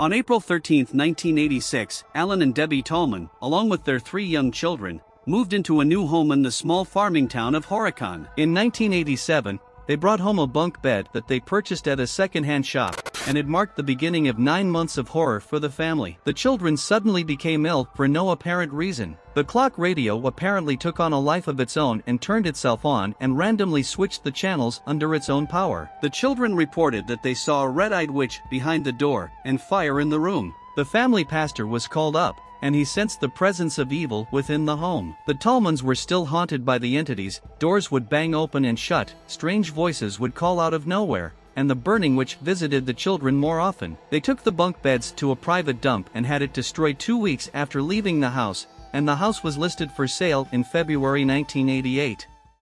On April 13, 1986, Alan and Debbie Tallman, along with their three young children, moved into a new home in the small farming town of Horicon. In 1987, they brought home a bunk bed that they purchased at a second-hand shop, and it marked the beginning of nine months of horror for the family. The children suddenly became ill for no apparent reason. The clock radio apparently took on a life of its own and turned itself on and randomly switched the channels under its own power. The children reported that they saw a red-eyed witch behind the door and fire in the room. The family pastor was called up, and he sensed the presence of evil within the home. The Tallmans were still haunted by the entities, doors would bang open and shut, strange voices would call out of nowhere, and the burning witch visited the children more often. They took the bunk beds to a private dump and had it destroyed two weeks after leaving the house, and the house was listed for sale in February 1988.